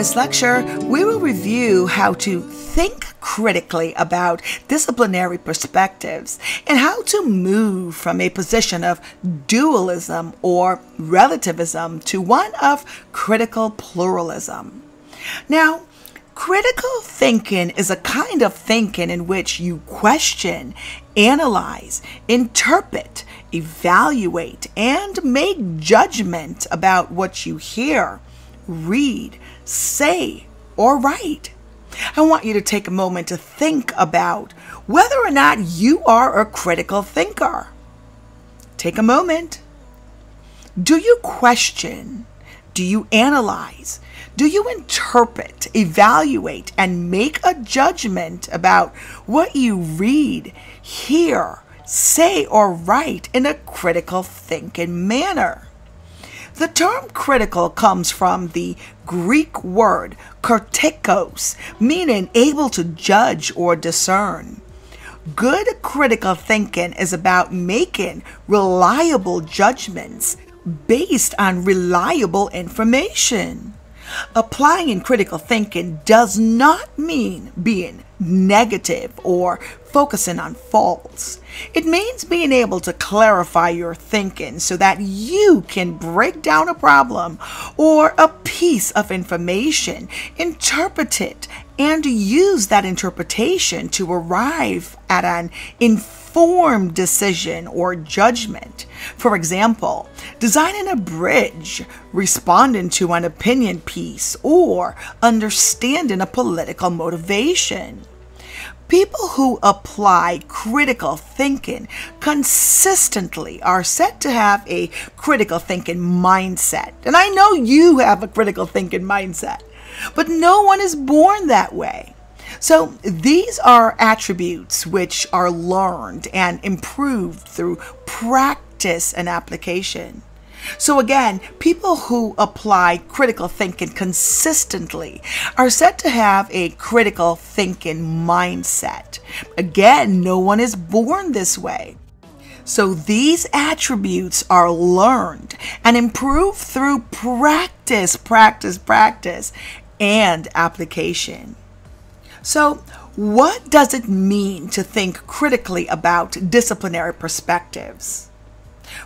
this lecture, we will review how to think critically about disciplinary perspectives and how to move from a position of dualism or relativism to one of critical pluralism. Now, Critical thinking is a kind of thinking in which you question, analyze, interpret, evaluate, and make judgment about what you hear, read, say, or write. I want you to take a moment to think about whether or not you are a critical thinker. Take a moment. Do you question? Do you analyze? Do you interpret, evaluate, and make a judgment about what you read, hear, say, or write in a critical thinking manner? The term critical comes from the Greek word kritikos, meaning able to judge or discern. Good critical thinking is about making reliable judgments based on reliable information. Applying critical thinking does not mean being negative or focusing on faults. It means being able to clarify your thinking so that you can break down a problem or a piece of information, interpret it, and use that interpretation to arrive at an informed decision or judgment. For example, designing a bridge, responding to an opinion piece, or understanding a political motivation. People who apply critical thinking consistently are said to have a critical thinking mindset. And I know you have a critical thinking mindset, but no one is born that way. So these are attributes which are learned and improved through practice and application. So again, people who apply critical thinking consistently are said to have a critical thinking mindset. Again, no one is born this way. So these attributes are learned and improved through practice, practice, practice, and application. So, what does it mean to think critically about disciplinary perspectives?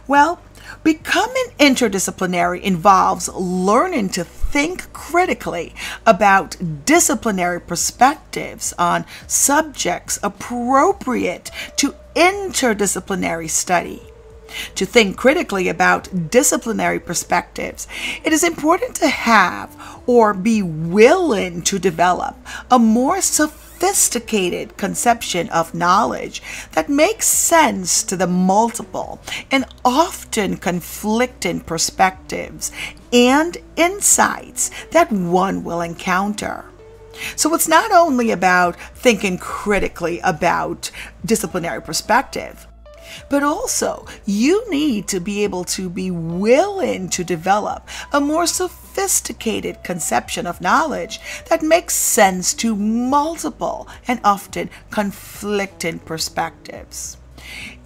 Well, becoming interdisciplinary involves learning to think critically about disciplinary perspectives on subjects appropriate to interdisciplinary study. To think critically about disciplinary perspectives, it is important to have or be willing to develop a more sophisticated conception of knowledge that makes sense to the multiple and often conflicting perspectives and insights that one will encounter. So it's not only about thinking critically about disciplinary perspective, but also, you need to be able to be willing to develop a more sophisticated conception of knowledge that makes sense to multiple and often conflicting perspectives.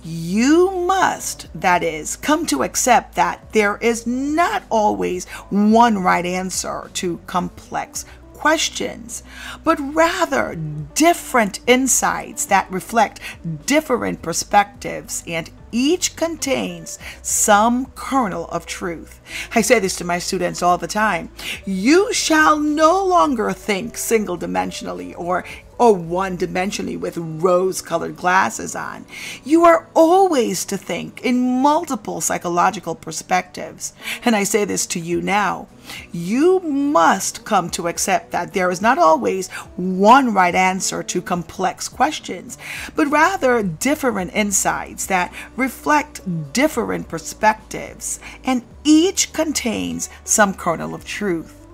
You must, that is, come to accept that there is not always one right answer to complex questions, but rather different insights that reflect different perspectives and each contains some kernel of truth. I say this to my students all the time. You shall no longer think single dimensionally or or one dimensionally with rose colored glasses on. You are always to think in multiple psychological perspectives. And I say this to you now. You must come to accept that there is not always one right answer to complex questions, but rather different insights that reflect different perspectives, and each contains some kernel of truth.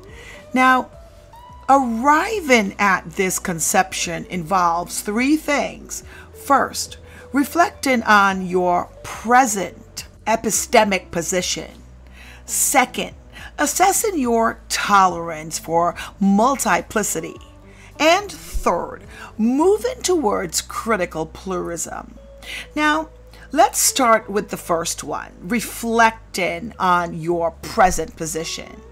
Now, Arriving at this conception involves three things. First, reflecting on your present epistemic position. Second, assessing your tolerance for multiplicity. And third, moving towards critical pluralism. Now, let's start with the first one reflecting on your present position.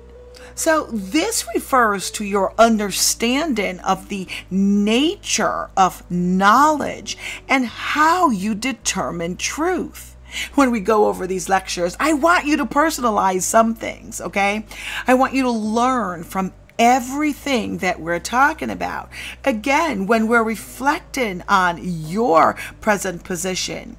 So, this refers to your understanding of the nature of knowledge and how you determine truth. When we go over these lectures, I want you to personalize some things, okay? I want you to learn from everything that we're talking about. Again, when we're reflecting on your present position,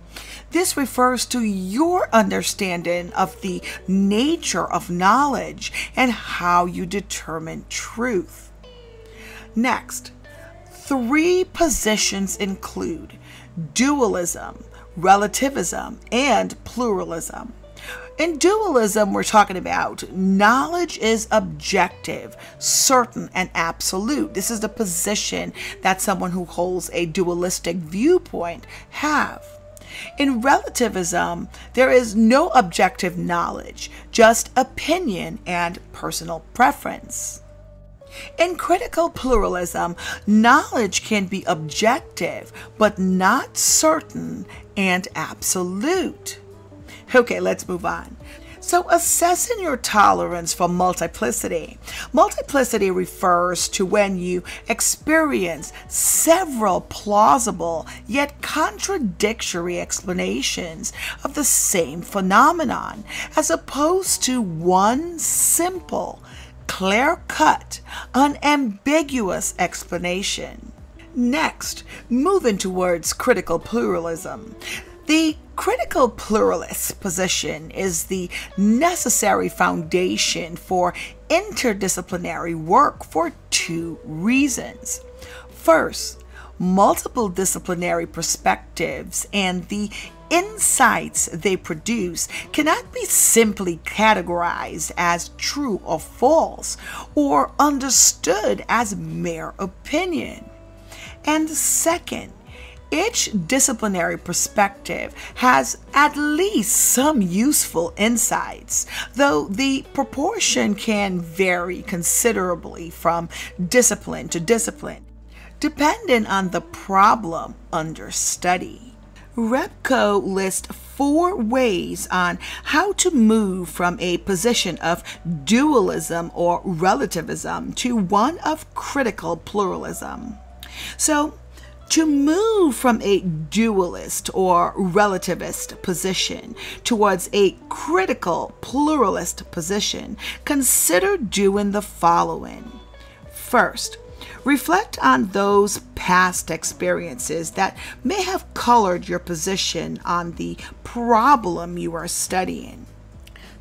this refers to your understanding of the nature of knowledge and how you determine truth. Next, three positions include dualism, relativism, and pluralism. In dualism, we're talking about knowledge is objective, certain, and absolute. This is the position that someone who holds a dualistic viewpoint have. In relativism, there is no objective knowledge, just opinion and personal preference. In critical pluralism, knowledge can be objective, but not certain and absolute. Okay, let's move on. So, assessing your tolerance for multiplicity. Multiplicity refers to when you experience several plausible yet contradictory explanations of the same phenomenon, as opposed to one simple, clear cut, unambiguous explanation. Next, moving towards critical pluralism. The critical pluralist position is the necessary foundation for interdisciplinary work for two reasons. First, multiple disciplinary perspectives and the insights they produce cannot be simply categorized as true or false or understood as mere opinion. And second, each disciplinary perspective has at least some useful insights, though the proportion can vary considerably from discipline to discipline, depending on the problem under study. Repko lists four ways on how to move from a position of dualism or relativism to one of critical pluralism. So, to move from a dualist or relativist position towards a critical pluralist position, consider doing the following. First, reflect on those past experiences that may have colored your position on the problem you are studying.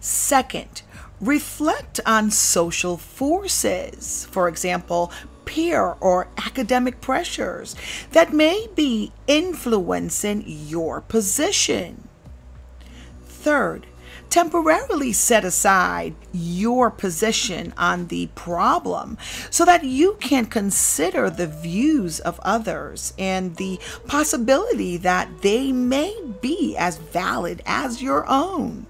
Second, reflect on social forces. For example, peer or academic pressures that may be influencing your position. Third, temporarily set aside your position on the problem so that you can consider the views of others and the possibility that they may be as valid as your own.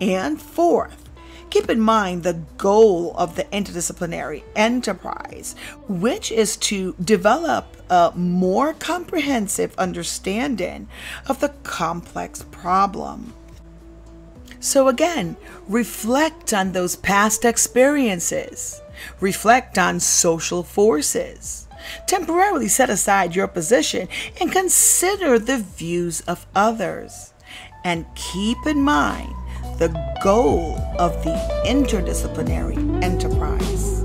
And fourth, Keep in mind the goal of the interdisciplinary enterprise, which is to develop a more comprehensive understanding of the complex problem. So, again, reflect on those past experiences, reflect on social forces. Temporarily set aside your position and consider the views of others. And keep in mind the goal of the interdisciplinary enterprise.